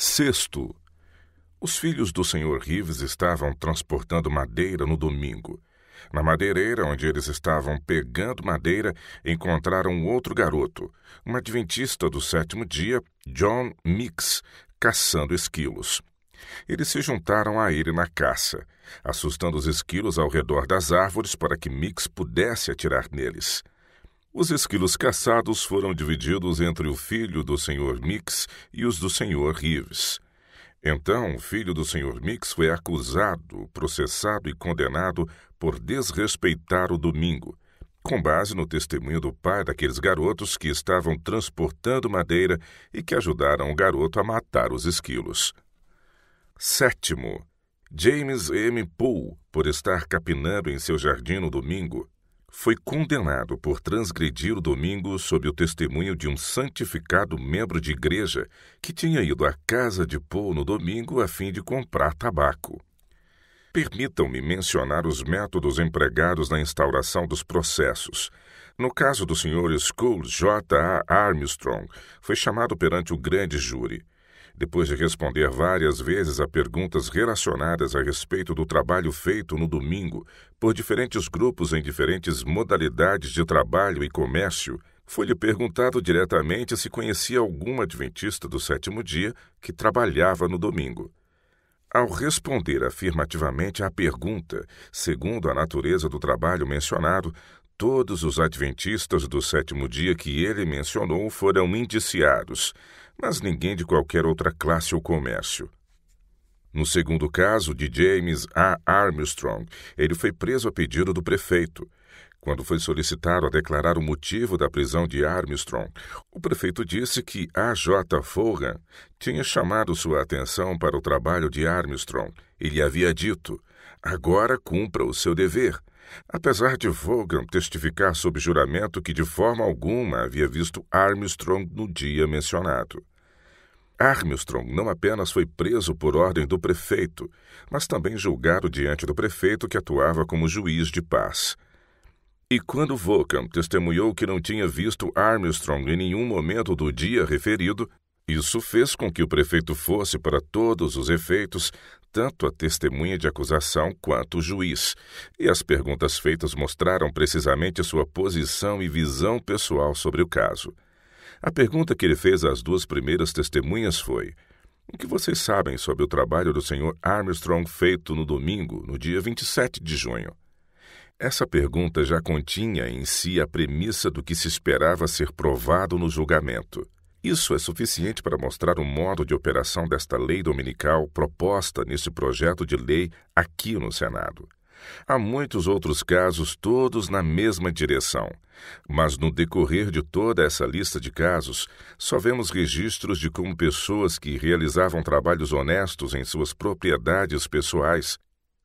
Sexto, os filhos do Sr. Rives estavam transportando madeira no domingo. Na madeireira onde eles estavam pegando madeira, encontraram outro garoto, um adventista do sétimo dia, John Mix, caçando esquilos. Eles se juntaram a ele na caça, assustando os esquilos ao redor das árvores para que Mix pudesse atirar neles. Os esquilos caçados foram divididos entre o filho do Sr. Mix e os do Sr. Rives. Então, o filho do Sr. Mix foi acusado, processado e condenado por desrespeitar o domingo, com base no testemunho do pai daqueles garotos que estavam transportando madeira e que ajudaram o garoto a matar os esquilos. Sétimo, James M. Poole, por estar capinando em seu jardim no domingo, foi condenado por transgredir o domingo sob o testemunho de um santificado membro de igreja que tinha ido à casa de Paul no domingo a fim de comprar tabaco. Permitam-me mencionar os métodos empregados na instauração dos processos. No caso do Sr. Scholes J. A. Armstrong, foi chamado perante o grande júri. Depois de responder várias vezes a perguntas relacionadas a respeito do trabalho feito no domingo por diferentes grupos em diferentes modalidades de trabalho e comércio, foi-lhe perguntado diretamente se conhecia algum adventista do sétimo dia que trabalhava no domingo. Ao responder afirmativamente à pergunta, segundo a natureza do trabalho mencionado, todos os adventistas do sétimo dia que ele mencionou foram indiciados, mas ninguém de qualquer outra classe ou comércio. No segundo caso, de James A. Armstrong, ele foi preso a pedido do prefeito. Quando foi solicitado a declarar o motivo da prisão de Armstrong, o prefeito disse que A. J. Fogan tinha chamado sua atenção para o trabalho de Armstrong e lhe havia dito: agora cumpra o seu dever. Apesar de Vaughan testificar sob juramento que de forma alguma havia visto Armstrong no dia mencionado. Armstrong não apenas foi preso por ordem do prefeito, mas também julgado diante do prefeito que atuava como juiz de paz. E quando Vaughan testemunhou que não tinha visto Armstrong em nenhum momento do dia referido, isso fez com que o prefeito fosse, para todos os efeitos, tanto a testemunha de acusação quanto o juiz, e as perguntas feitas mostraram precisamente sua posição e visão pessoal sobre o caso. A pergunta que ele fez às duas primeiras testemunhas foi: O que vocês sabem sobre o trabalho do Sr. Armstrong feito no domingo, no dia 27 de junho? Essa pergunta já continha em si a premissa do que se esperava ser provado no julgamento. Isso é suficiente para mostrar o modo de operação desta lei dominical proposta nesse projeto de lei aqui no Senado. Há muitos outros casos, todos na mesma direção. Mas no decorrer de toda essa lista de casos, só vemos registros de como pessoas que realizavam trabalhos honestos em suas propriedades pessoais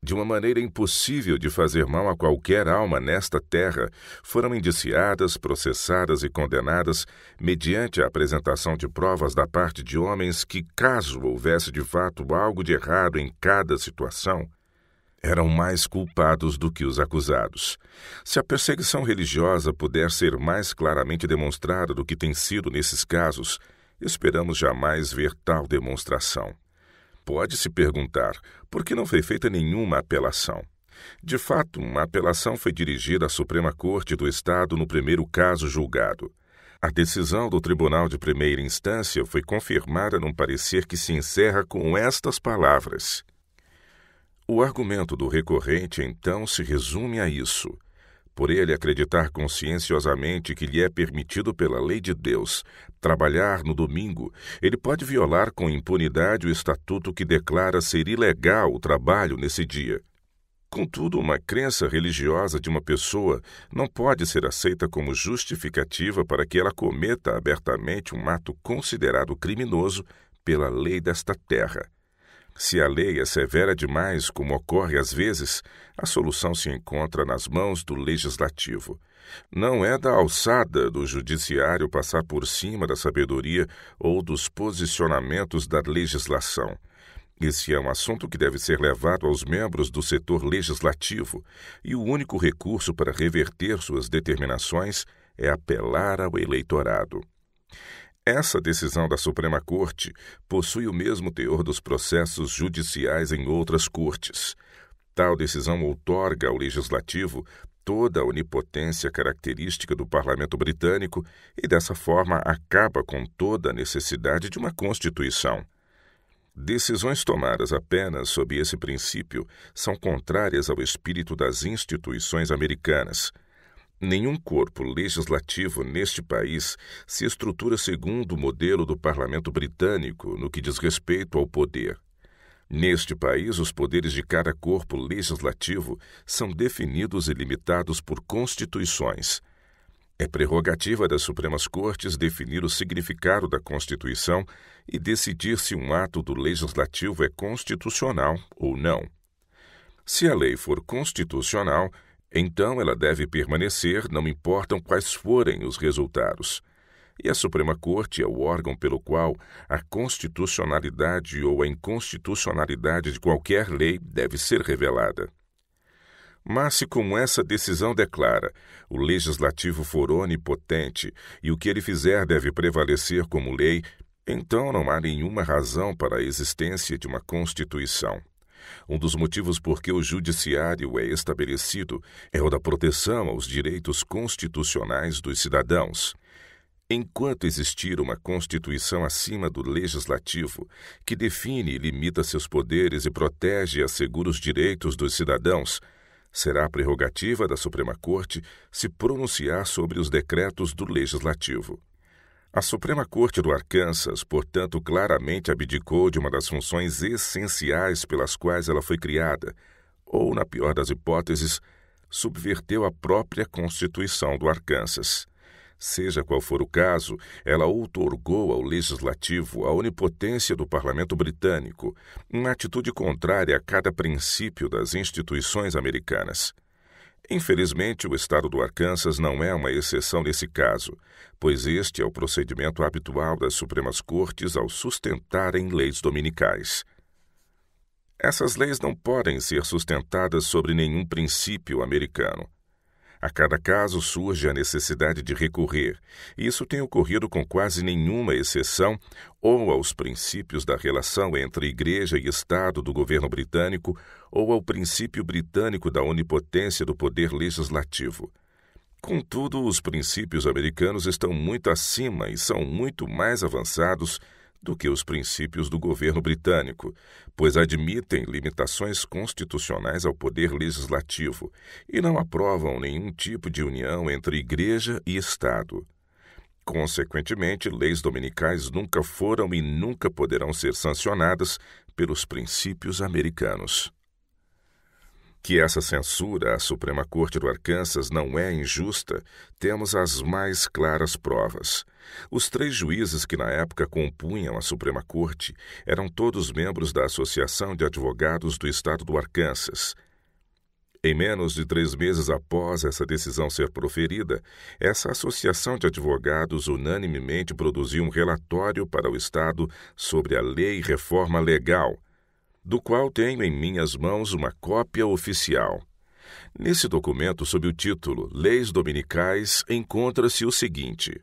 de uma maneira impossível de fazer mal a qualquer alma nesta terra, foram indiciadas, processadas e condenadas mediante a apresentação de provas da parte de homens que, caso houvesse de fato algo de errado em cada situação, eram mais culpados do que os acusados. Se a perseguição religiosa puder ser mais claramente demonstrada do que tem sido nesses casos, esperamos jamais ver tal demonstração. Pode-se perguntar por que não foi feita nenhuma apelação. De fato, uma apelação foi dirigida à Suprema Corte do Estado no primeiro caso julgado. A decisão do Tribunal de Primeira Instância foi confirmada num parecer que se encerra com estas palavras. O argumento do recorrente então se resume a isso por ele acreditar conscienciosamente que lhe é permitido pela lei de Deus trabalhar no domingo, ele pode violar com impunidade o estatuto que declara ser ilegal o trabalho nesse dia. Contudo, uma crença religiosa de uma pessoa não pode ser aceita como justificativa para que ela cometa abertamente um ato considerado criminoso pela lei desta terra. Se a lei é severa demais, como ocorre às vezes, a solução se encontra nas mãos do legislativo. Não é da alçada do judiciário passar por cima da sabedoria ou dos posicionamentos da legislação. Esse é um assunto que deve ser levado aos membros do setor legislativo, e o único recurso para reverter suas determinações é apelar ao eleitorado. Essa decisão da Suprema Corte possui o mesmo teor dos processos judiciais em outras cortes. Tal decisão outorga ao legislativo toda a onipotência característica do parlamento britânico e, dessa forma, acaba com toda a necessidade de uma Constituição. Decisões tomadas apenas sob esse princípio são contrárias ao espírito das instituições americanas. Nenhum corpo legislativo neste país se estrutura segundo o modelo do parlamento britânico no que diz respeito ao poder. Neste país, os poderes de cada corpo legislativo são definidos e limitados por constituições. É prerrogativa das Supremas Cortes definir o significado da Constituição e decidir se um ato do legislativo é constitucional ou não. Se a lei for constitucional, então ela deve permanecer, não importam quais forem os resultados e a Suprema Corte é o órgão pelo qual a constitucionalidade ou a inconstitucionalidade de qualquer lei deve ser revelada. Mas se, como essa decisão declara, o legislativo for onipotente e o que ele fizer deve prevalecer como lei, então não há nenhuma razão para a existência de uma Constituição. Um dos motivos por que o judiciário é estabelecido é o da proteção aos direitos constitucionais dos cidadãos. Enquanto existir uma Constituição acima do Legislativo, que define e limita seus poderes e protege e assegura os direitos dos cidadãos, será prerrogativa da Suprema Corte se pronunciar sobre os decretos do Legislativo. A Suprema Corte do Arkansas, portanto, claramente abdicou de uma das funções essenciais pelas quais ela foi criada, ou, na pior das hipóteses, subverteu a própria Constituição do Arkansas. Seja qual for o caso, ela outorgou ao legislativo a onipotência do parlamento britânico, uma atitude contrária a cada princípio das instituições americanas. Infelizmente, o estado do Arkansas não é uma exceção nesse caso, pois este é o procedimento habitual das Supremas Cortes ao sustentarem leis dominicais. Essas leis não podem ser sustentadas sobre nenhum princípio americano. A cada caso surge a necessidade de recorrer. Isso tem ocorrido com quase nenhuma exceção ou aos princípios da relação entre Igreja e Estado do governo britânico ou ao princípio britânico da onipotência do poder legislativo. Contudo, os princípios americanos estão muito acima e são muito mais avançados do que os princípios do governo britânico, pois admitem limitações constitucionais ao poder legislativo e não aprovam nenhum tipo de união entre Igreja e Estado. Consequentemente, leis dominicais nunca foram e nunca poderão ser sancionadas pelos princípios americanos. Que essa censura à Suprema Corte do Arkansas não é injusta, temos as mais claras provas. Os três juízes que na época compunham a Suprema Corte eram todos membros da Associação de Advogados do Estado do Arkansas. Em menos de três meses após essa decisão ser proferida, essa associação de advogados unanimemente produziu um relatório para o Estado sobre a Lei Reforma Legal, do qual tenho em minhas mãos uma cópia oficial. Nesse documento, sob o título Leis Dominicais, encontra-se o seguinte: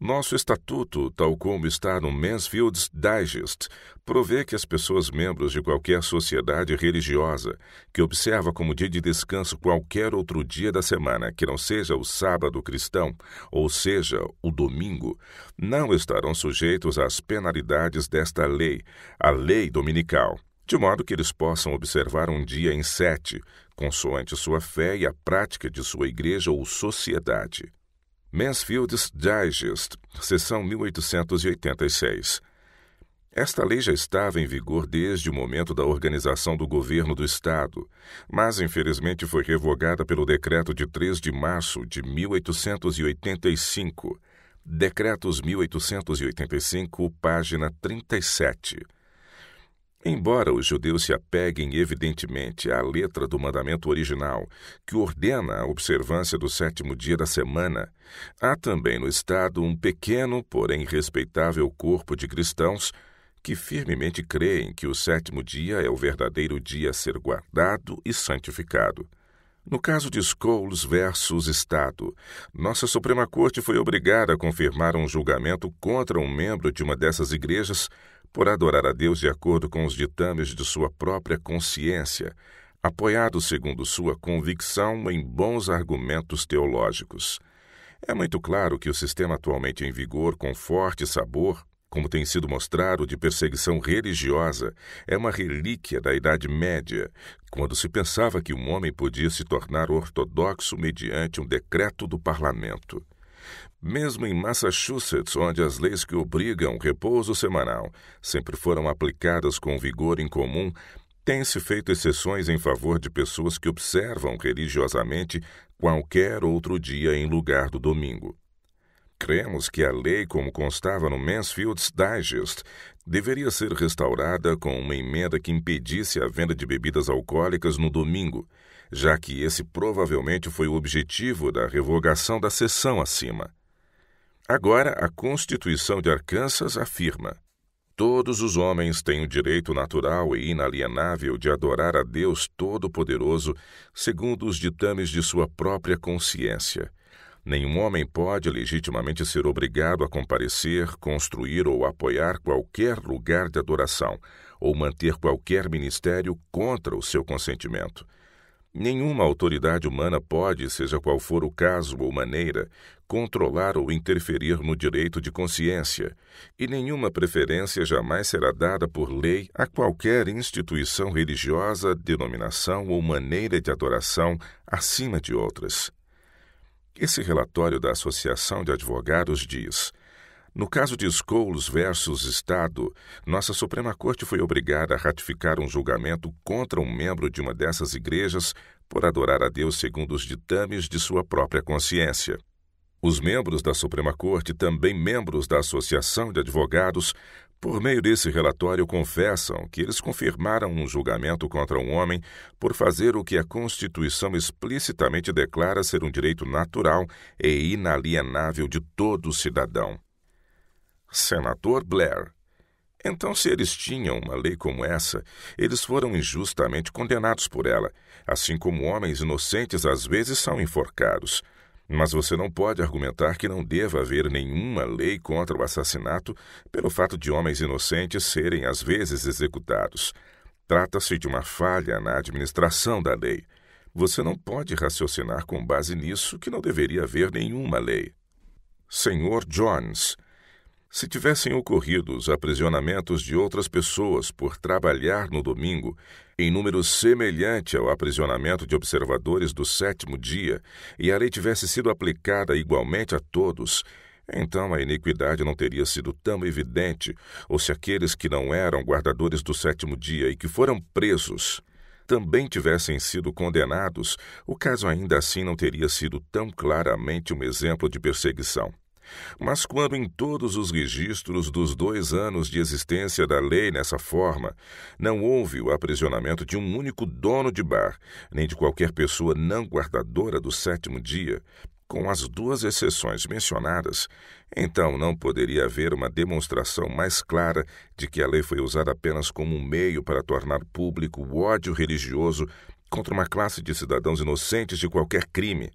nosso estatuto, tal como está no Mansfield's Digest, provê que as pessoas membros de qualquer sociedade religiosa que observa como dia de descanso qualquer outro dia da semana que não seja o sábado cristão, ou seja, o domingo, não estarão sujeitos às penalidades desta lei, a lei dominical, de modo que eles possam observar um dia em sete, consoante sua fé e a prática de sua igreja ou sociedade. Mansfield's Digest, seção 1886. Esta lei já estava em vigor desde o momento da organização do governo do Estado, mas infelizmente foi revogada pelo decreto de 3 de março de 1885. Decretos 1885, página 37. Embora os judeus se apeguem evidentemente à letra do mandamento original, que ordena a observância do sétimo dia da semana, há também no Estado um pequeno, porém respeitável corpo de cristãos que firmemente creem que o sétimo dia é o verdadeiro dia a ser guardado e santificado. No caso de Scholes versus Estado, nossa Suprema Corte foi obrigada a confirmar um julgamento contra um membro de uma dessas igrejas por adorar a Deus de acordo com os ditames de sua própria consciência, apoiado segundo sua convicção em bons argumentos teológicos. É muito claro que o sistema atualmente em vigor, com forte sabor, como tem sido mostrado, de perseguição religiosa, é uma relíquia da Idade Média, quando se pensava que um homem podia se tornar ortodoxo mediante um decreto do parlamento. Mesmo em Massachusetts, onde as leis que obrigam repouso semanal sempre foram aplicadas com vigor incomum, tem-se feito exceções em favor de pessoas que observam religiosamente qualquer outro dia em lugar do domingo. Cremos que a lei, como constava no Mansfield's Digest, deveria ser restaurada com uma emenda que impedisse a venda de bebidas alcoólicas no domingo, já que esse provavelmente foi o objetivo da revogação da seção acima. Agora, a Constituição de Arkansas afirma: Todos os homens têm o direito natural e inalienável de adorar a Deus Todo-Poderoso segundo os ditames de sua própria consciência Nenhum homem pode legitimamente ser obrigado a comparecer, construir ou apoiar qualquer lugar de adoração ou manter qualquer ministério contra o seu consentimento. Nenhuma autoridade humana pode, seja qual for o caso ou maneira, controlar ou interferir no direito de consciência, e nenhuma preferência jamais será dada por lei a qualquer instituição religiosa, denominação ou maneira de adoração acima de outras. Esse relatório da Associação de Advogados diz: no caso de Scholes versus Estado, nossa Suprema Corte foi obrigada a ratificar um julgamento contra um membro de uma dessas igrejas por adorar a Deus segundo os ditames de sua própria consciência. Os membros da Suprema Corte, também membros da Associação de Advogados, por meio desse relatório, confessam que eles confirmaram um julgamento contra um homem por fazer o que a Constituição explicitamente declara ser um direito natural e inalienável de todo cidadão. Senador Blair. Então, se eles tinham uma lei como essa, eles foram injustamente condenados por ela, assim como homens inocentes às vezes são enforcados. Mas você não pode argumentar que não deva haver nenhuma lei contra o assassinato pelo fato de homens inocentes serem às vezes executados. Trata-se de uma falha na administração da lei. Você não pode raciocinar com base nisso que não deveria haver nenhuma lei. Senhor Jones, se tivessem ocorrido os aprisionamentos de outras pessoas por trabalhar no domingo, em número semelhante ao aprisionamento de observadores do sétimo dia, e a lei tivesse sido aplicada igualmente a todos, então a iniquidade não teria sido tão evidente, ou se aqueles que não eram guardadores do sétimo dia e que foram presos também tivessem sido condenados, o caso ainda assim não teria sido tão claramente um exemplo de perseguição. Mas quando em todos os registros dos dois anos de existência da lei nessa forma, não houve o aprisionamento de um único dono de bar, nem de qualquer pessoa não guardadora do sétimo dia, com as duas exceções mencionadas, então não poderia haver uma demonstração mais clara de que a lei foi usada apenas como um meio para tornar público o ódio religioso contra uma classe de cidadãos inocentes de qualquer crime,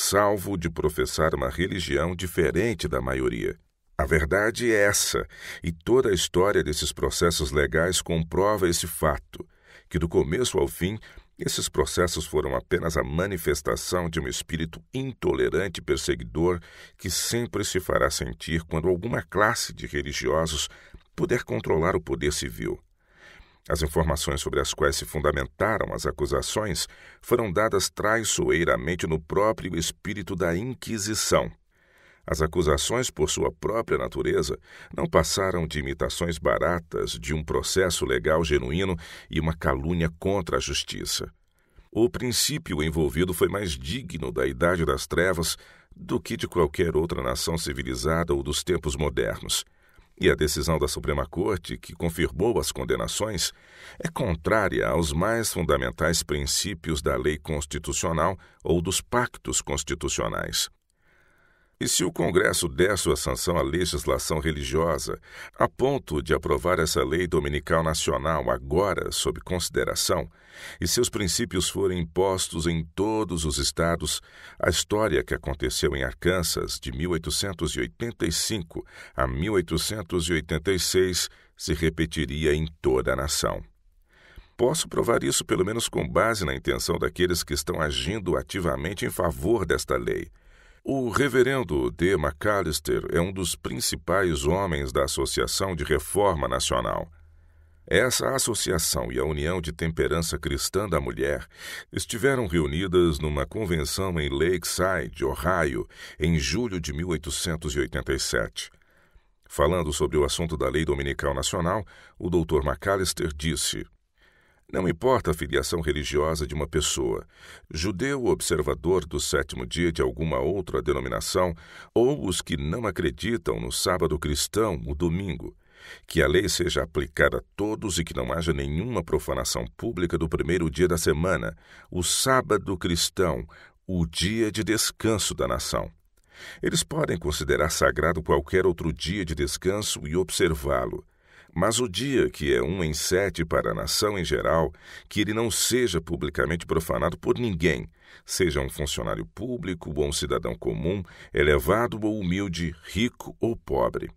salvo de professar uma religião diferente da maioria. A verdade é essa, e toda a história desses processos legais comprova esse fato, que do começo ao fim, esses processos foram apenas a manifestação de um espírito intolerante e perseguidor que sempre se fará sentir quando alguma classe de religiosos puder controlar o poder civil. As informações sobre as quais se fundamentaram as acusações foram dadas traiçoeiramente no próprio espírito da Inquisição. As acusações, por sua própria natureza, não passaram de imitações baratas de um processo legal genuíno e uma calúnia contra a justiça. O princípio envolvido foi mais digno da Idade das Trevas do que de qualquer outra nação civilizada ou dos tempos modernos e a decisão da Suprema Corte, que confirmou as condenações, é contrária aos mais fundamentais princípios da lei constitucional ou dos pactos constitucionais. E se o Congresso der sua sanção à legislação religiosa, a ponto de aprovar essa lei dominical nacional agora sob consideração, e seus princípios forem impostos em todos os estados, a história que aconteceu em Arkansas de 1885 a 1886 se repetiria em toda a nação. Posso provar isso pelo menos com base na intenção daqueles que estão agindo ativamente em favor desta lei. O reverendo D. McAllister é um dos principais homens da Associação de Reforma Nacional. Essa associação e a União de Temperança Cristã da Mulher estiveram reunidas numa convenção em Lakeside, Ohio, em julho de 1887. Falando sobre o assunto da Lei Dominical Nacional, o Dr. McAllister disse: não importa a filiação religiosa de uma pessoa, judeu observador do sétimo dia de alguma outra denominação, ou os que não acreditam no sábado cristão, o domingo, que a lei seja aplicada a todos e que não haja nenhuma profanação pública do primeiro dia da semana, o sábado cristão, o dia de descanso da nação. Eles podem considerar sagrado qualquer outro dia de descanso e observá-lo. Mas o dia que é um em sete para a nação em geral, que ele não seja publicamente profanado por ninguém, seja um funcionário público ou um cidadão comum, elevado ou humilde, rico ou pobre.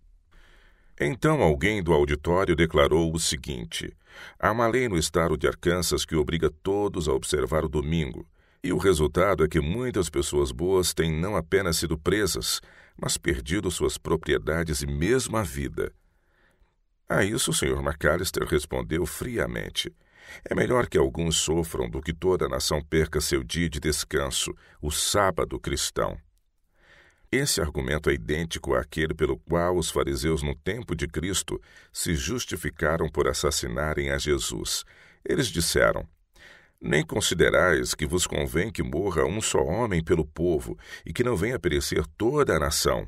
Então alguém do auditório declarou o seguinte: há uma lei no estado de Arkansas que obriga todos a observar o domingo. E o resultado é que muitas pessoas boas têm não apenas sido presas, mas perdido suas propriedades e mesmo a vida. A isso o Sr. McAllister respondeu friamente. É melhor que alguns sofram do que toda a nação perca seu dia de descanso, o sábado cristão. Esse argumento é idêntico àquele pelo qual os fariseus no tempo de Cristo se justificaram por assassinarem a Jesus. Eles disseram: Nem considerais que vos convém que morra um só homem pelo povo e que não venha perecer toda a nação.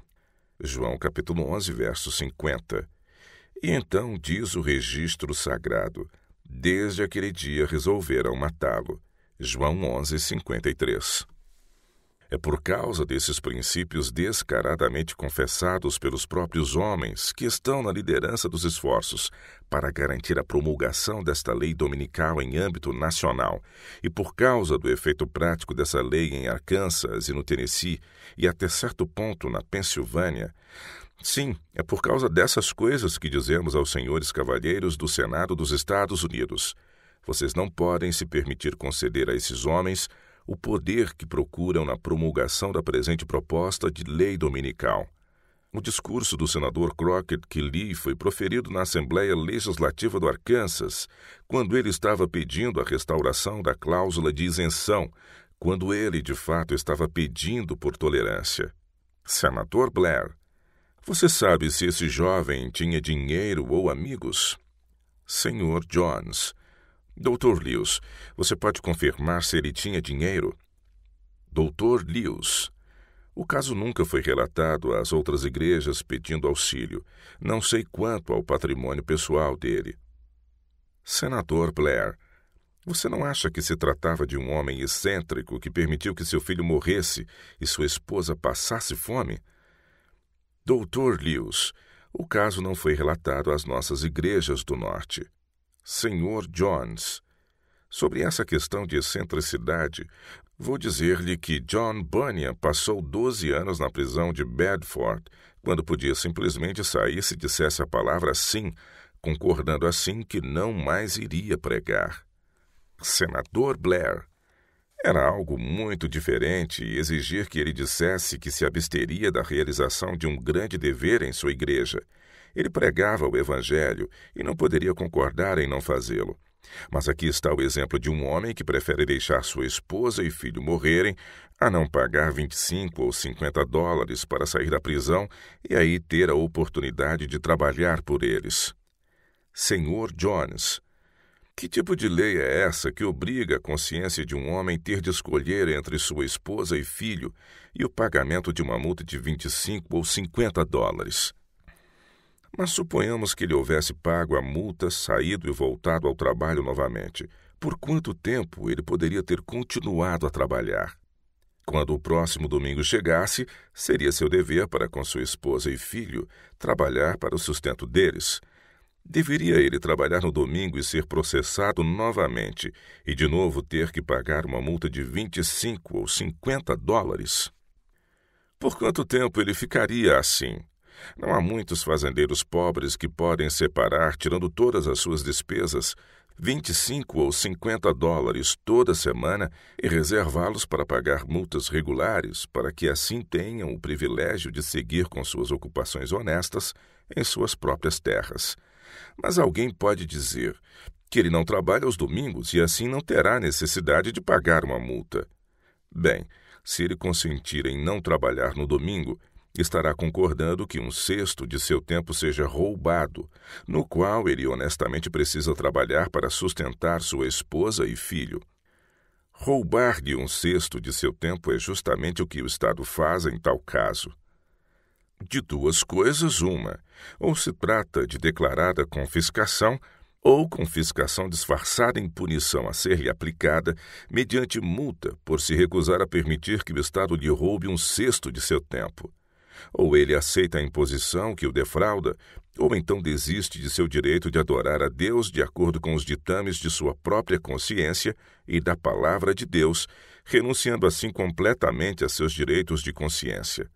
João capítulo 11, verso 50. E então diz o registro sagrado: desde aquele dia resolveram matá-lo. João 11, 53. É por causa desses princípios descaradamente confessados pelos próprios homens que estão na liderança dos esforços para garantir a promulgação desta lei dominical em âmbito nacional, e por causa do efeito prático dessa lei em Arkansas e no Tennessee, e até certo ponto na Pensilvânia, Sim, é por causa dessas coisas que dizemos aos senhores cavalheiros do Senado dos Estados Unidos: vocês não podem se permitir conceder a esses homens o poder que procuram na promulgação da presente proposta de lei dominical. O discurso do senador Crockett Kelly foi proferido na Assembleia Legislativa do Arkansas, quando ele estava pedindo a restauração da cláusula de isenção, quando ele, de fato, estava pedindo por tolerância. Senador Blair, você sabe se esse jovem tinha dinheiro ou amigos? Senhor Jones. Doutor Lewis, você pode confirmar se ele tinha dinheiro? Doutor Lewis. O caso nunca foi relatado às outras igrejas pedindo auxílio. Não sei quanto ao patrimônio pessoal dele. Senador Blair, você não acha que se tratava de um homem excêntrico que permitiu que seu filho morresse e sua esposa passasse fome? Doutor Lewis, o caso não foi relatado às nossas igrejas do norte. Senhor Jones, sobre essa questão de excentricidade, vou dizer-lhe que John Bunyan passou 12 anos na prisão de Bedford, quando podia simplesmente sair se dissesse a palavra sim, concordando assim que não mais iria pregar. Senador Blair, era algo muito diferente exigir que ele dissesse que se absteria da realização de um grande dever em sua igreja. Ele pregava o Evangelho e não poderia concordar em não fazê-lo. Mas aqui está o exemplo de um homem que prefere deixar sua esposa e filho morrerem a não pagar 25 ou 50 dólares para sair da prisão e aí ter a oportunidade de trabalhar por eles. Senhor Jones, que tipo de lei é essa que obriga a consciência de um homem ter de escolher entre sua esposa e filho e o pagamento de uma multa de 25 ou 50 dólares? Mas suponhamos que ele houvesse pago a multa, saído e voltado ao trabalho novamente. Por quanto tempo ele poderia ter continuado a trabalhar? Quando o próximo domingo chegasse, seria seu dever para com sua esposa e filho trabalhar para o sustento deles. Deveria ele trabalhar no domingo e ser processado novamente, e de novo ter que pagar uma multa de 25 ou 50 dólares? Por quanto tempo ele ficaria assim? Não há muitos fazendeiros pobres que podem separar, tirando todas as suas despesas, 25 ou 50 dólares toda semana e reservá-los para pagar multas regulares, para que assim tenham o privilégio de seguir com suas ocupações honestas em suas próprias terras. Mas alguém pode dizer que ele não trabalha aos domingos e assim não terá necessidade de pagar uma multa. Bem, se ele consentir em não trabalhar no domingo, estará concordando que um sexto de seu tempo seja roubado, no qual ele honestamente precisa trabalhar para sustentar sua esposa e filho. Roubar-lhe um sexto de seu tempo é justamente o que o Estado faz em tal caso. De duas coisas, uma: ou se trata de declarada confiscação, ou confiscação disfarçada em punição a ser-lhe aplicada mediante multa por se recusar a permitir que o Estado lhe roube um sexto de seu tempo. Ou ele aceita a imposição que o defrauda, ou então desiste de seu direito de adorar a Deus de acordo com os ditames de sua própria consciência e da palavra de Deus, renunciando assim completamente a seus direitos de consciência.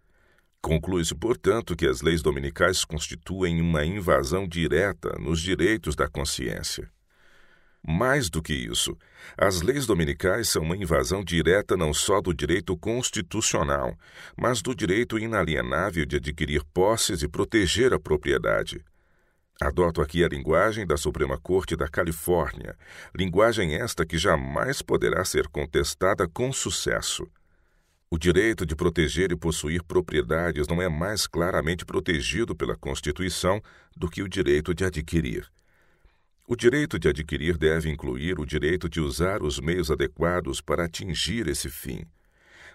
Conclui-se, portanto, que as leis dominicais constituem uma invasão direta nos direitos da consciência. Mais do que isso, as leis dominicais são uma invasão direta não só do direito constitucional, mas do direito inalienável de adquirir posses e proteger a propriedade. Adoto aqui a linguagem da Suprema Corte da Califórnia, linguagem esta que jamais poderá ser contestada com sucesso. O direito de proteger e possuir propriedades não é mais claramente protegido pela Constituição do que o direito de adquirir. O direito de adquirir deve incluir o direito de usar os meios adequados para atingir esse fim.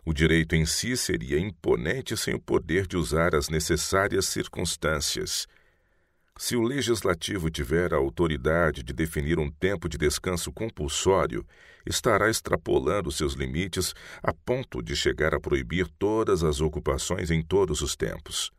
O direito em si seria imponente sem o poder de usar as necessárias circunstâncias. Se o legislativo tiver a autoridade de definir um tempo de descanso compulsório, estará extrapolando seus limites a ponto de chegar a proibir todas as ocupações em todos os tempos.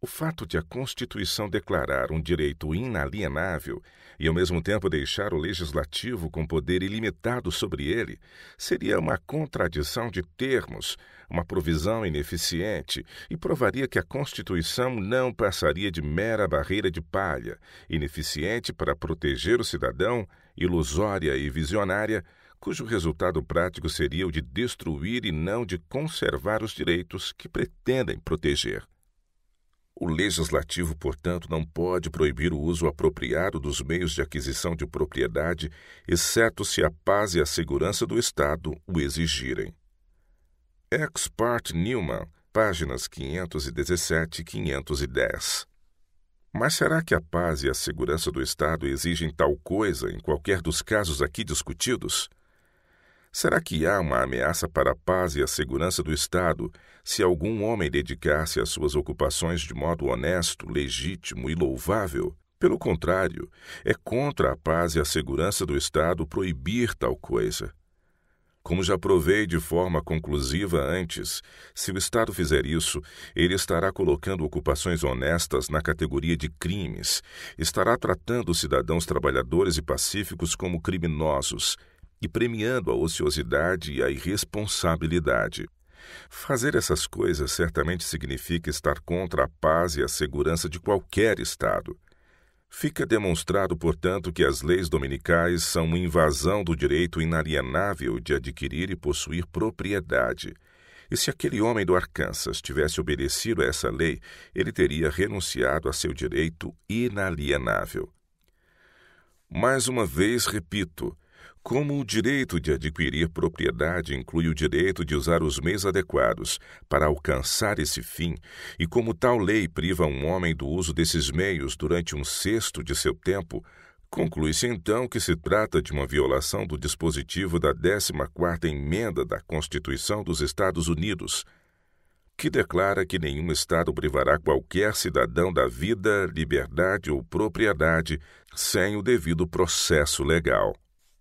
O fato de a Constituição declarar um direito inalienável e, ao mesmo tempo, deixar o legislativo com poder ilimitado sobre ele seria uma contradição de termos, uma provisão ineficiente e provaria que a Constituição não passaria de mera barreira de palha, ineficiente para proteger o cidadão, ilusória e visionária, cujo resultado prático seria o de destruir e não de conservar os direitos que pretendem proteger. O legislativo, portanto, não pode proibir o uso apropriado dos meios de aquisição de propriedade, exceto se a paz e a segurança do Estado o exigirem. Ex parte Newman, páginas 517 e 510. Mas será que a paz e a segurança do Estado exigem tal coisa em qualquer dos casos aqui discutidos? Será que há uma ameaça para a paz e a segurança do Estado se algum homem dedicar-se às suas ocupações de modo honesto, legítimo e louvável? Pelo contrário, é contra a paz e a segurança do Estado proibir tal coisa. Como já provei de forma conclusiva antes, se o Estado fizer isso, ele estará colocando ocupações honestas na categoria de crimes, estará tratando os cidadãos trabalhadores e pacíficos como criminosos e premiando a ociosidade e a irresponsabilidade. Fazer essas coisas certamente significa estar contra a paz e a segurança de qualquer Estado. Fica demonstrado, portanto, que as leis dominicais são uma invasão do direito inalienável de adquirir e possuir propriedade. E se aquele homem do Arkansas tivesse obedecido a essa lei, ele teria renunciado a seu direito inalienável. Mais uma vez repito, como o direito de adquirir propriedade inclui o direito de usar os meios adequados para alcançar esse fim, e como tal lei priva um homem do uso desses meios durante um sexto de seu tempo, conclui-se então que se trata de uma violação do dispositivo da 14ª emenda da Constituição dos Estados Unidos, que declara que nenhum Estado privará qualquer cidadão da vida, liberdade ou propriedade sem o devido processo legal.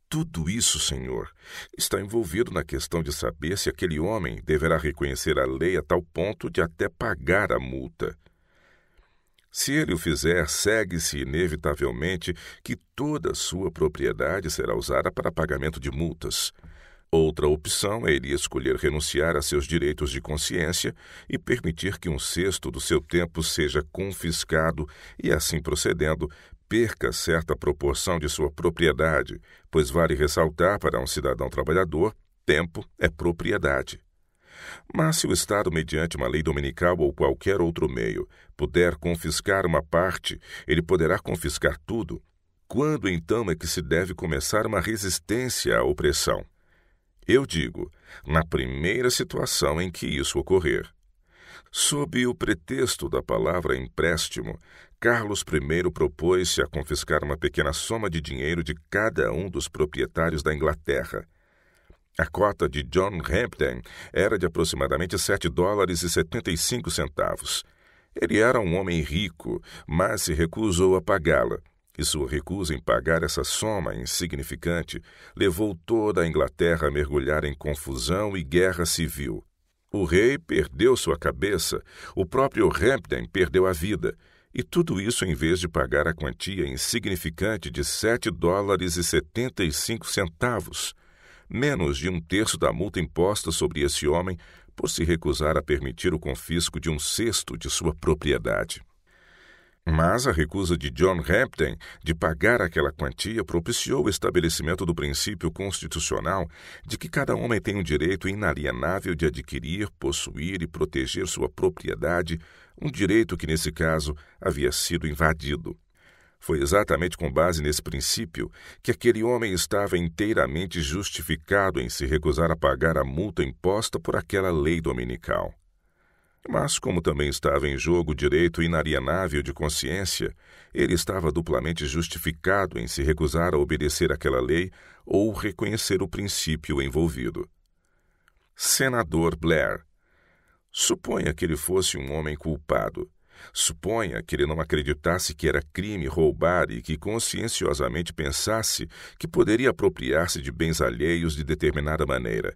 Tudo isso, Senhor, está envolvido na questão de saber se aquele homem deverá reconhecer a lei a tal ponto de até pagar a multa. Se ele o fizer, segue-se inevitavelmente que toda sua propriedade será usada para pagamento de multas. Outra opção é ele escolher renunciar a seus direitos de consciência e permitir que um sexto do seu tempo seja confiscado e, assim procedendo, perca certa proporção de sua propriedade, pois vale ressaltar para um cidadão trabalhador: tempo é propriedade. Mas se o Estado, mediante uma lei dominical ou qualquer outro meio, puder confiscar uma parte, ele poderá confiscar tudo. Quando então é que se deve começar uma resistência à opressão? Eu digo, na primeira situação em que isso ocorrer. Sob o pretexto da palavra empréstimo, Carlos I propôs-se a confiscar uma pequena soma de dinheiro de cada um dos proprietários da Inglaterra. A cota de John Hampden era de aproximadamente 7 dólares e 75 centavos. Ele era um homem rico, mas se recusou a pagá-la. E sua recusa em pagar essa soma insignificante levou toda a Inglaterra a mergulhar em confusão e guerra civil. O rei perdeu sua cabeça, o próprio Hampden perdeu a vida, e tudo isso em vez de pagar a quantia insignificante de 7 dólares e 75 centavos, menos de um terço da multa imposta sobre esse homem por se recusar a permitir o confisco de um sexto de sua propriedade. Mas a recusa de John Hampden de pagar aquela quantia propiciou o estabelecimento do princípio constitucional de que cada homem tem o direito inalienável de adquirir, possuir e proteger sua propriedade, um direito que, nesse caso, havia sido invadido. Foi exatamente com base nesse princípio que aquele homem estava inteiramente justificado em se recusar a pagar a multa imposta por aquela lei dominical. Mas, como também estava em jogo o direito inalienável de consciência, ele estava duplamente justificado em se recusar a obedecer àquela lei ou reconhecer o princípio envolvido. Senador Blair. Suponha que ele fosse um homem culpado. Suponha que ele não acreditasse que era crime roubar e que conscienciosamente pensasse que poderia apropriar-se de bens alheios de determinada maneira.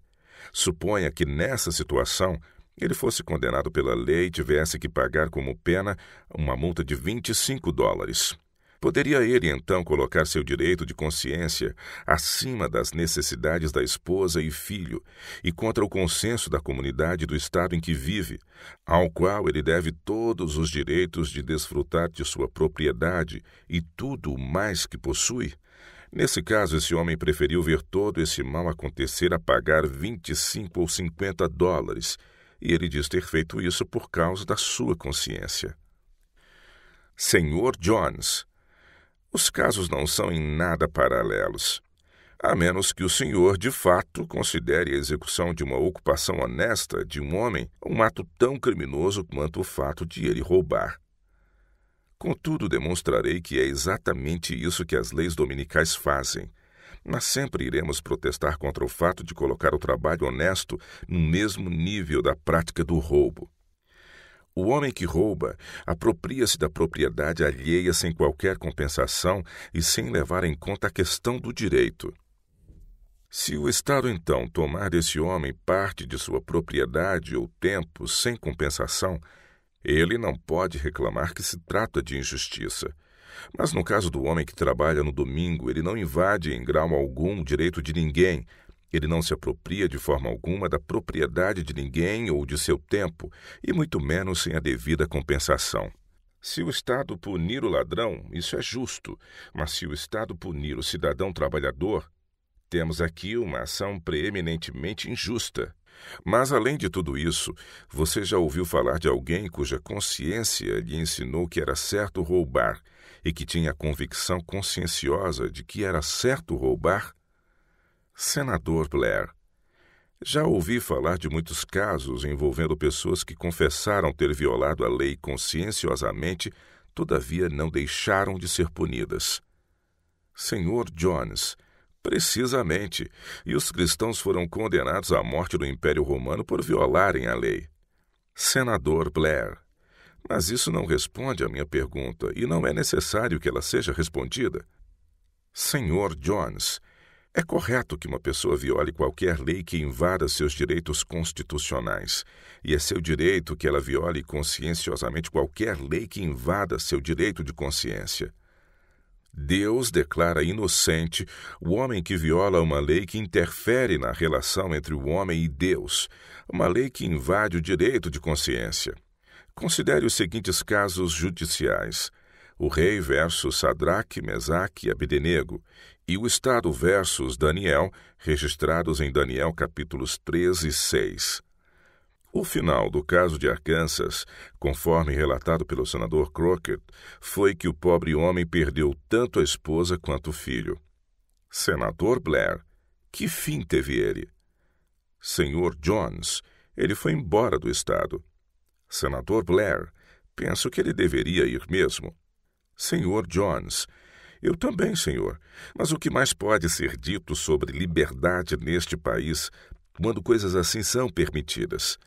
Suponha que nessa situação ele fosse condenado pela lei e tivesse que pagar como pena uma multa de 25 dólares. Poderia ele então colocar seu direito de consciência acima das necessidades da esposa e filho e contra o consenso da comunidade do estado em que vive, ao qual ele deve todos os direitos de desfrutar de sua propriedade e tudo o mais que possui? Nesse caso, esse homem preferiu ver todo esse mal acontecer a pagar 25 ou 50 dólares e ele diz ter feito isso por causa da sua consciência. Senhor Jones, os casos não são em nada paralelos, a menos que o senhor de fato considere a execução de uma ocupação honesta de um homem um ato tão criminoso quanto o fato de ele roubar. Contudo, demonstrarei que é exatamente isso que as leis dominicais fazem mas sempre iremos protestar contra o fato de colocar o trabalho honesto no mesmo nível da prática do roubo. O homem que rouba apropria-se da propriedade alheia sem qualquer compensação e sem levar em conta a questão do direito. Se o Estado então tomar desse homem parte de sua propriedade ou tempo sem compensação, ele não pode reclamar que se trata de injustiça. Mas no caso do homem que trabalha no domingo, ele não invade em grau algum o direito de ninguém. Ele não se apropria de forma alguma da propriedade de ninguém ou de seu tempo, e muito menos sem a devida compensação. Se o Estado punir o ladrão, isso é justo, mas se o Estado punir o cidadão trabalhador, temos aqui uma ação preeminentemente injusta. Mas, além de tudo isso, você já ouviu falar de alguém cuja consciência lhe ensinou que era certo roubar e que tinha a convicção conscienciosa de que era certo roubar? Senador Blair. Já ouvi falar de muitos casos envolvendo pessoas que confessaram ter violado a lei conscienciosamente, todavia não deixaram de ser punidas. Senhor Jones, precisamente, e os cristãos foram condenados à morte do Império Romano por violarem a lei. Senador Blair. Mas isso não responde à minha pergunta e não é necessário que ela seja respondida. Senhor Jones, É correto que uma pessoa viole qualquer lei que invada seus direitos constitucionais, e é seu direito que ela viole conscienciosamente qualquer lei que invada seu direito de consciência. Deus declara inocente o homem que viola uma lei que interfere na relação entre o homem e Deus, uma lei que invade o direito de consciência. Considere os seguintes casos judiciais: o rei versus Sadraque, Mesaque e Abdenego, e o Estado versus Daniel, registrados em Daniel capítulos 13 e 6. O final do caso de Arkansas, conforme relatado pelo senador Crockett, foi que o pobre homem perdeu tanto a esposa quanto o filho. Senador Blair, que fim teve ele? Senhor Jones, ele foi embora do estado. Senador Blair, penso que ele deveria ir mesmo. Senhor Jones, eu também, senhor. Mas o que mais pode ser dito sobre liberdade neste país quando coisas assim são permitidas?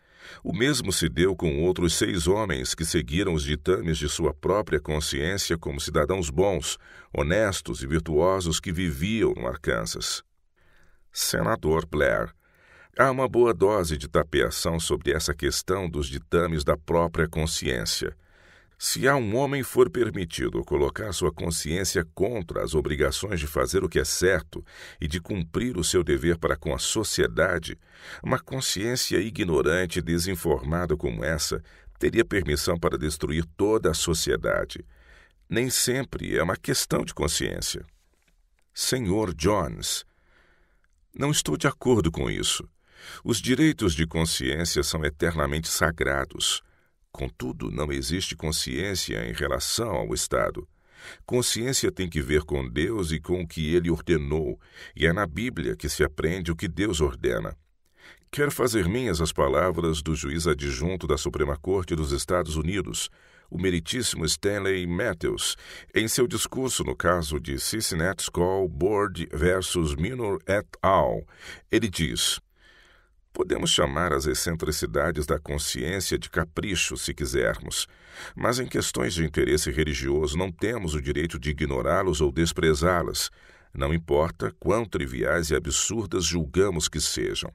O mesmo se deu com outros seis homens que seguiram os ditames de sua própria consciência como cidadãos bons, honestos e virtuosos que viviam no Arkansas. Senador Blair, há uma boa dose de tapeação sobre essa questão dos ditames da própria consciência. Se a um homem for permitido colocar sua consciência contra as obrigações de fazer o que é certo e de cumprir o seu dever para com a sociedade, uma consciência ignorante e desinformada como essa teria permissão para destruir toda a sociedade. Nem sempre é uma questão de consciência. Senhor Jones, não estou de acordo com isso. Os direitos de consciência são eternamente sagrados. Contudo, não existe consciência em relação ao Estado. Consciência tem que ver com Deus e com o que ele ordenou, e é na Bíblia que se aprende o que Deus ordena. Quero fazer minhas as palavras do juiz adjunto da Suprema Corte dos Estados Unidos, o meritíssimo Stanley Matthews, em seu discurso no caso de Cincinnati School Board versus Minor et al. Ele diz: Podemos chamar as excentricidades da consciência de capricho, se quisermos, mas em questões de interesse religioso não temos o direito de ignorá-los ou desprezá-las, não importa quão triviais e absurdas julgamos que sejam.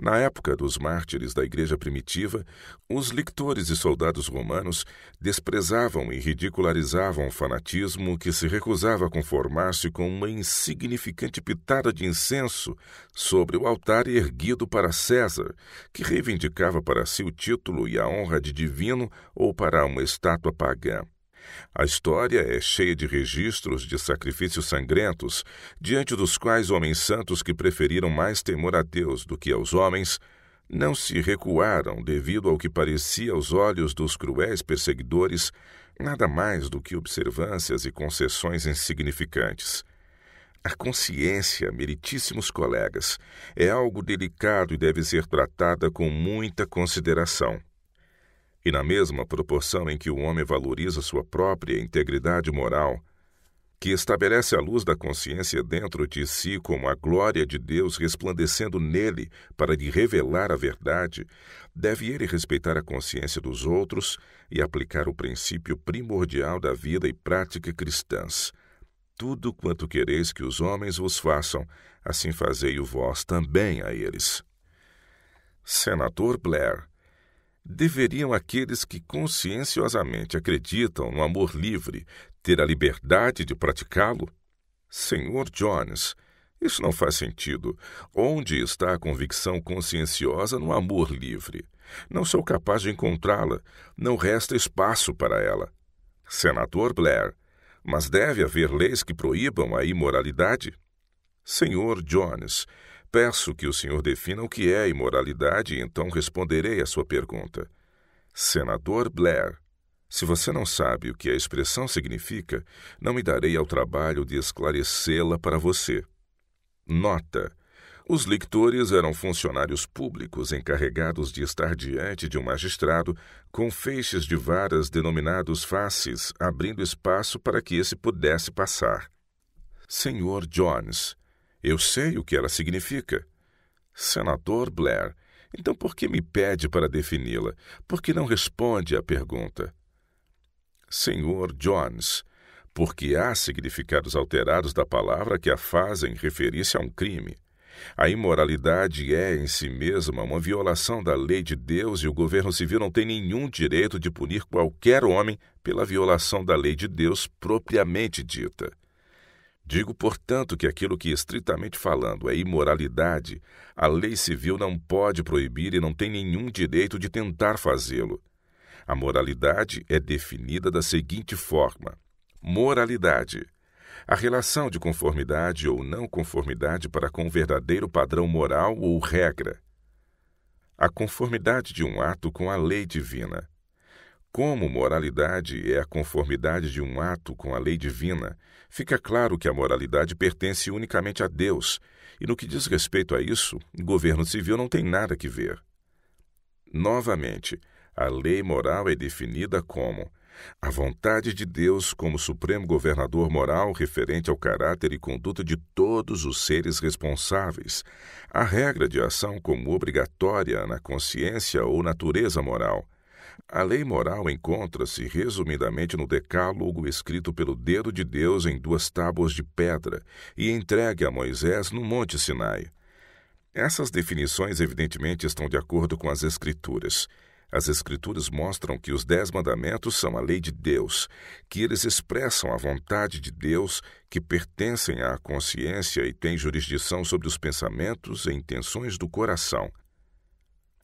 Na época dos mártires da Igreja primitiva, os lictores e soldados romanos desprezavam e ridicularizavam o fanatismo que se recusava a conformar-se com uma insignificante pitada de incenso sobre o altar erguido para César, que reivindicava para si o título e a honra de divino ou para uma estátua pagã. A história é cheia de registros de sacrifícios sangrentos, diante dos quais homens santos que preferiram mais temor a Deus do que aos homens não se recuaram devido ao que parecia aos olhos dos cruéis perseguidores nada mais do que observâncias e concessões insignificantes. A consciência, meritíssimos colegas, é algo delicado e deve ser tratada com muita consideração. E na mesma proporção em que o homem valoriza sua própria integridade moral, que estabelece a luz da consciência dentro de si como a glória de Deus resplandecendo nele para lhe revelar a verdade, deve ele respeitar a consciência dos outros e aplicar o princípio primordial da vida e prática cristãs. Tudo quanto quereis que os homens vos façam, assim fazei-o vós também a eles. Senador Blair, deveriam aqueles que conscienciosamente acreditam no amor livre ter a liberdade de praticá-lo? Senhor Jones, isso não faz sentido. Onde está a convicção conscienciosa no amor livre? Não sou capaz de encontrá-la. Não resta espaço para ela. Senador Blair, mas deve haver leis que proíbam a imoralidade? Senhor Jones, Peço que o senhor defina o que é imoralidade e então responderei à sua pergunta. Senador Blair, se você não sabe o que a expressão significa, não me darei ao trabalho de esclarecê-la para você. Nota: os lictores eram funcionários públicos encarregados de estar diante de um magistrado com feixes de varas denominados faces, abrindo espaço para que esse pudesse passar. Senhor Jones, eu sei o que ela significa. Senador Blair, então por que me pede para defini-la? Por que não responde à pergunta? Senhor Jones, porque há significados alterados da palavra que a fazem referir-se a um crime. A imoralidade é, em si mesma, uma violação da lei de Deus e o governo civil não tem nenhum direito de punir qualquer homem pela violação da lei de Deus propriamente dita. Digo, portanto, que aquilo que, estritamente falando, é imoralidade, a lei civil não pode proibir e não tem nenhum direito de tentar fazê-lo. A moralidade é definida da seguinte forma: moralidade a relação de conformidade ou não conformidade para com o verdadeiro padrão moral ou regra. A conformidade de um ato com a lei divina. Como moralidade é a conformidade de um ato com a lei divina, fica claro que a moralidade pertence unicamente a Deus, e no que diz respeito a isso, o governo civil não tem nada que ver. Novamente, a lei moral é definida como a vontade de Deus como supremo governador moral referente ao caráter e conduta de todos os seres responsáveis, a regra de ação como obrigatória na consciência ou natureza moral. A lei moral encontra-se resumidamente no Decálogo escrito pelo dedo de Deus em duas tábuas de pedra e entregue a Moisés no Monte Sinai. Essas definições, evidentemente, estão de acordo com as Escrituras. As Escrituras mostram que os Dez Mandamentos são a lei de Deus, que eles expressam a vontade de Deus, que pertencem à consciência e têm jurisdição sobre os pensamentos e intenções do coração.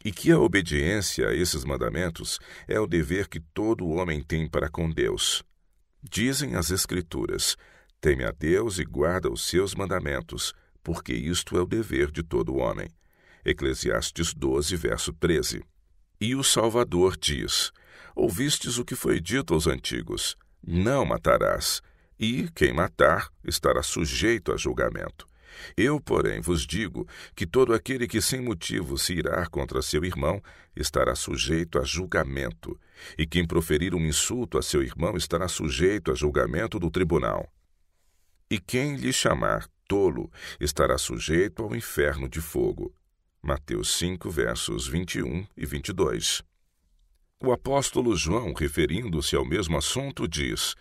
E que a obediência a esses mandamentos é o dever que todo homem tem para com Deus. Dizem as Escrituras: teme a Deus e guarda os seus mandamentos, porque isto é o dever de todo homem. Eclesiastes 12, verso 13. E o Salvador diz: Ouvistes o que foi dito aos antigos: Não matarás, e quem matar estará sujeito a julgamento. Eu, porém, vos digo que todo aquele que sem motivo se irá contra seu irmão estará sujeito a julgamento, e quem proferir um insulto a seu irmão estará sujeito a julgamento do tribunal. E quem lhe chamar tolo estará sujeito ao inferno de fogo. Mateus 5, versos 21 e 22. O apóstolo João, referindo-se ao mesmo assunto, diz: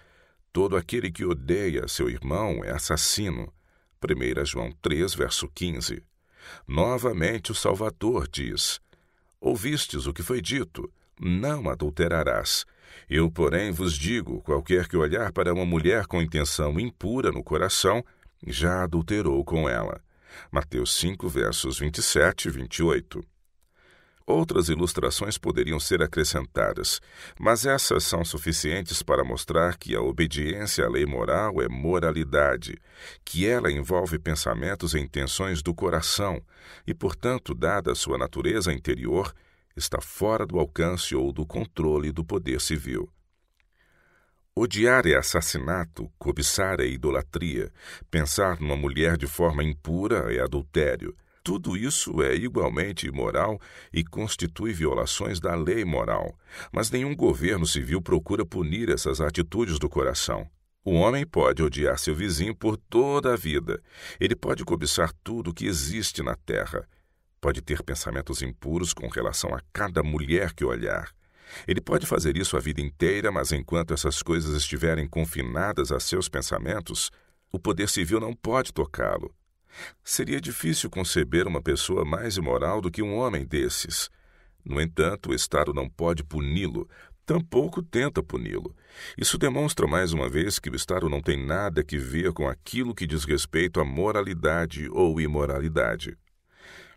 Todo aquele que odeia seu irmão é assassino. 1 João 3, verso 15. Novamente o Salvador diz: Ouvistes o que foi dito: Não adulterarás. Eu, porém, vos digo: qualquer que olhar para uma mulher com intenção impura no coração, já adulterou com ela. Mateus 5, versos 27 e 28. Outras ilustrações poderiam ser acrescentadas, mas essas são suficientes para mostrar que a obediência à lei moral é moralidade, que ela envolve pensamentos e intenções do coração e, portanto, dada sua natureza interior, está fora do alcance ou do controle do poder civil. Odiar é assassinato, cobiçar é idolatria, pensar numa mulher de forma impura é adultério. Tudo isso é igualmente imoral e constitui violações da lei moral, mas nenhum governo civil procura punir essas atitudes do coração. O homem pode odiar seu vizinho por toda a vida. Ele pode cobiçar tudo que existe na terra. Pode ter pensamentos impuros com relação a cada mulher que olhar. Ele pode fazer isso a vida inteira, mas enquanto essas coisas estiverem confinadas a seus pensamentos, o poder civil não pode tocá-lo. Seria difícil conceber uma pessoa mais imoral do que um homem desses. No entanto, o Estado não pode puni-lo, tampouco tenta puni-lo. Isso demonstra mais uma vez que o Estado não tem nada que ver com aquilo que diz respeito à moralidade ou imoralidade.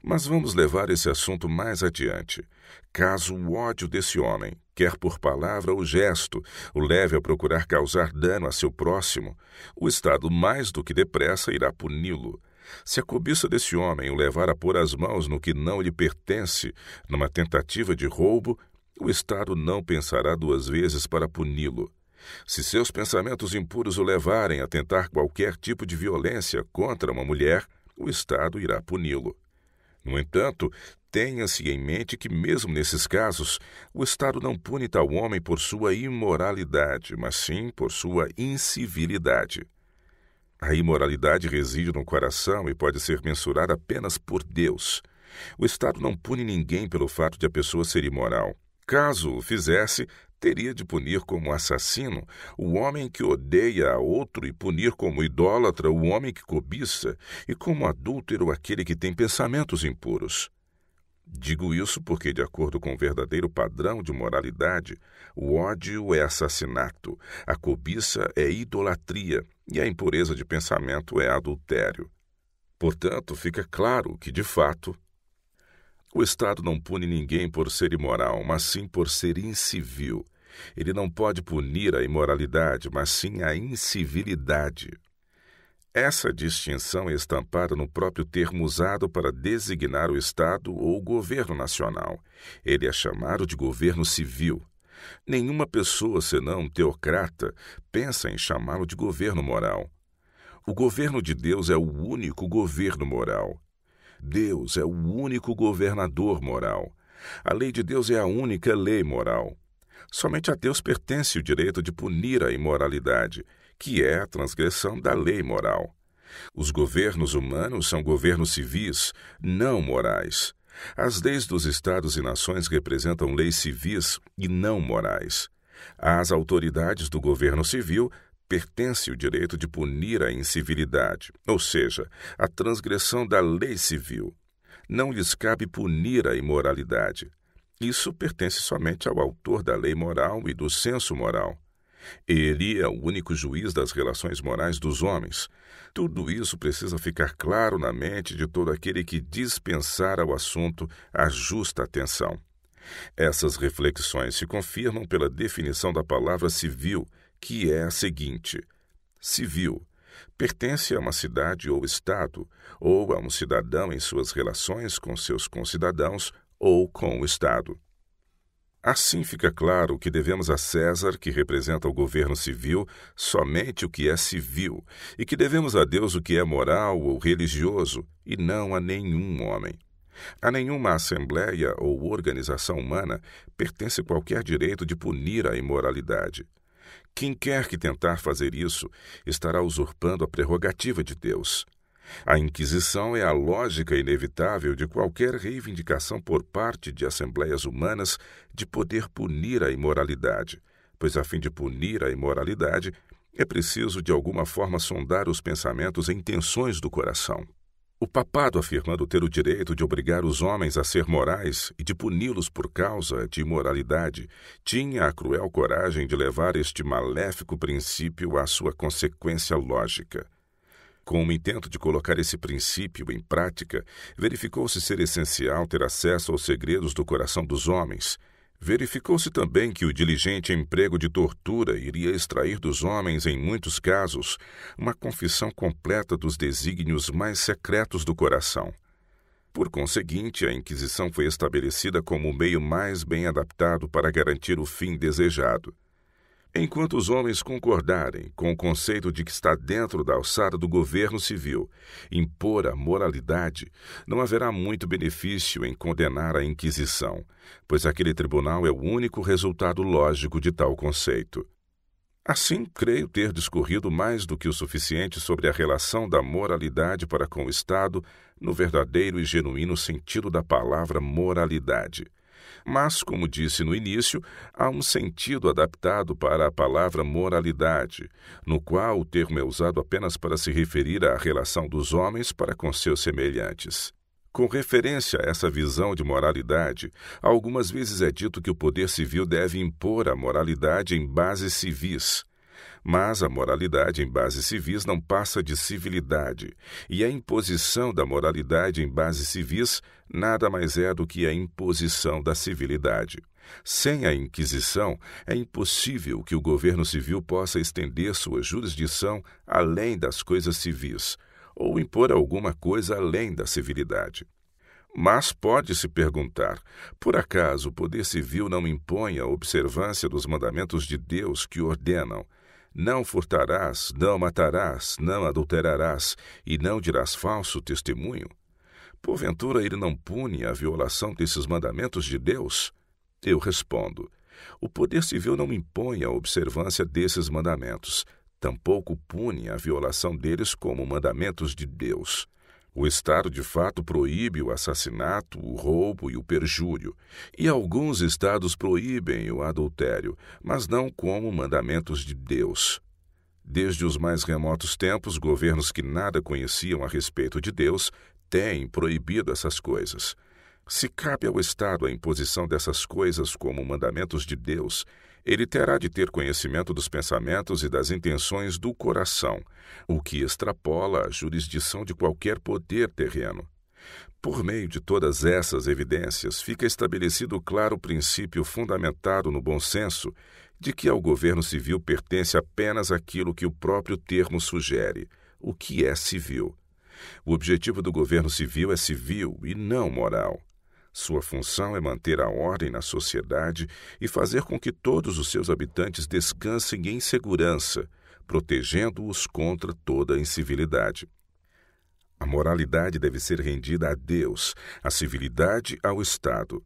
Mas vamos levar esse assunto mais adiante. Caso o ódio desse homem, quer por palavra ou gesto, o leve a procurar causar dano a seu próximo, o Estado mais do que depressa irá puni-lo. Se a cobiça desse homem o levar a pôr as mãos no que não lhe pertence, numa tentativa de roubo, o Estado não pensará duas vezes para puni-lo. Se seus pensamentos impuros o levarem a tentar qualquer tipo de violência contra uma mulher, o Estado irá puni-lo. No entanto, tenha-se em mente que, mesmo nesses casos, o Estado não pune tal homem por sua imoralidade, mas sim por sua incivilidade. A imoralidade reside no coração e pode ser mensurada apenas por Deus. O Estado não pune ninguém pelo fato de a pessoa ser imoral. Caso o fizesse, teria de punir como assassino o homem que odeia a outro e punir como idólatra o homem que cobiça e como adúltero aquele que tem pensamentos impuros. Digo isso porque, de acordo com o verdadeiro padrão de moralidade, o ódio é assassinato, a cobiça é idolatria e a impureza de pensamento é adultério. Portanto, fica claro que, de fato, o Estado não pune ninguém por ser imoral, mas sim por ser incivil. Ele não pode punir a imoralidade, mas sim a incivilidade. Essa distinção é estampada no próprio termo usado para designar o Estado ou o governo nacional. Ele é chamado de governo civil. Nenhuma pessoa, senão um teocrata, pensa em chamá-lo de governo moral. O governo de Deus é o único governo moral. Deus é o único governador moral. A lei de Deus é a única lei moral. Somente a Deus pertence o direito de punir a imoralidade, que é a transgressão da lei moral. Os governos humanos são governos civis, não morais. As leis dos estados e nações representam leis civis e não morais. Às autoridades do governo civil pertence o direito de punir a incivilidade, ou seja, a transgressão da lei civil. Não lhes cabe punir a imoralidade. Isso pertence somente ao autor da lei moral e do senso moral. Ele é o único juiz das relações morais dos homens. Tudo isso precisa ficar claro na mente de todo aquele que dispensar ao assunto a justa atenção. Essas reflexões se confirmam pela definição da palavra civil, que é a seguinte: civil pertence a uma cidade ou estado, ou a um cidadão em suas relações com seus concidadãos ou com o Estado. Assim fica claro que devemos a César, que representa o governo civil, somente o que é civil, e que devemos a Deus o que é moral ou religioso, e não a nenhum homem. A nenhuma assembleia ou organização humana pertence qualquer direito de punir a imoralidade. Quem quer que tentar fazer isso estará usurpando a prerrogativa de Deus. A Inquisição é a lógica inevitável de qualquer reivindicação por parte de assembleias humanas de poder punir a imoralidade, pois, a fim de punir a imoralidade, é preciso de alguma forma sondar os pensamentos e intenções do coração. O papado, afirmando ter o direito de obrigar os homens a ser morais e de puni-los por causa de imoralidade, tinha a cruel coragem de levar este maléfico princípio à sua consequência lógica. Com o intento de colocar esse princípio em prática, verificou-se ser essencial ter acesso aos segredos do coração dos homens, Verificou-se também que o diligente emprego de tortura iria extrair dos homens, em muitos casos, uma confissão completa dos desígnios mais secretos do coração. Por conseguinte, a Inquisição foi estabelecida como o meio mais bem adaptado para garantir o fim desejado. Enquanto os homens concordarem com o conceito de que está dentro da alçada do governo civil impor a moralidade, não haverá muito benefício em condenar a Inquisição, pois aquele tribunal é o único resultado lógico de tal conceito. Assim, creio ter discorrido mais do que o suficiente sobre a relação da moralidade para com o Estado no verdadeiro e genuíno sentido da palavra moralidade. Mas, como disse no início, há um sentido adaptado para a palavra moralidade, no qual o termo é usado apenas para se referir à relação dos homens para com seus semelhantes. Com referência a essa visão de moralidade, algumas vezes é dito que o poder civil deve impor a moralidade em bases civis, mas a moralidade em bases civis não passa de civilidade, e a imposição da moralidade em bases civis nada mais é do que a imposição da civilidade. Sem a Inquisição, é impossível que o governo civil possa estender sua jurisdição além das coisas civis, ou impor alguma coisa além da civilidade. Mas pode-se perguntar: por acaso o poder civil não impõe a observância dos mandamentos de Deus que ordenam não furtarás, não matarás, não adulterarás e não dirás falso testemunho? Porventura ele não pune a violação desses mandamentos de Deus? Eu respondo: o poder civil não impõe a observância desses mandamentos, tampouco pune a violação deles como mandamentos de Deus. O Estado, de fato, proíbe o assassinato, o roubo e o perjúrio, e alguns estados proíbem o adultério, mas não como mandamentos de Deus. Desde os mais remotos tempos, governos que nada conheciam a respeito de Deus têm proibido essas coisas. Se cabe ao Estado a imposição dessas coisas como mandamentos de Deus, ele terá de ter conhecimento dos pensamentos e das intenções do coração, o que extrapola a jurisdição de qualquer poder terreno. Por meio de todas essas evidências, fica estabelecido o claro princípio fundamentado no bom senso de que ao governo civil pertence apenas aquilo que o próprio termo sugere, o que é civil. O objetivo do governo civil é civil e não moral. Sua função é manter a ordem na sociedade e fazer com que todos os seus habitantes descansem em segurança, protegendo-os contra toda incivilidade. A moralidade deve ser rendida a Deus, a civilidade ao Estado.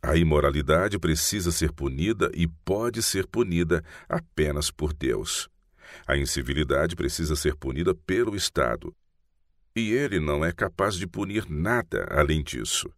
A imoralidade precisa ser punida e pode ser punida apenas por Deus. A incivilidade precisa ser punida pelo Estado. E ele não é capaz de punir nada além disso.